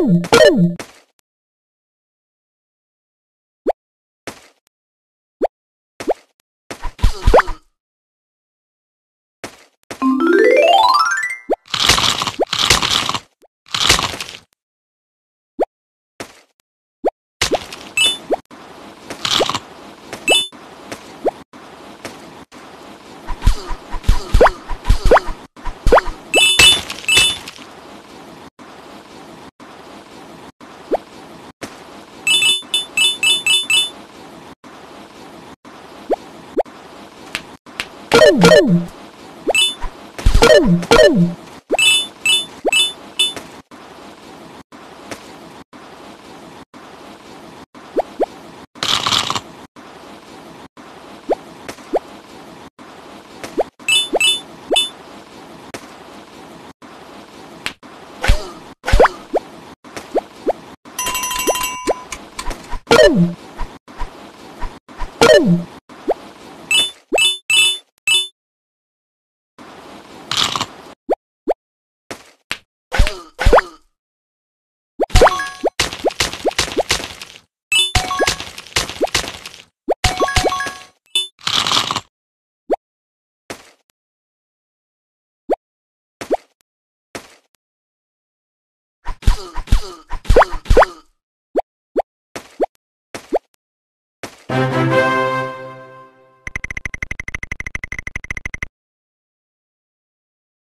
Boom! Ugh. Ugh.